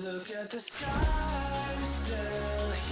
Look at the sky, still here. I'll.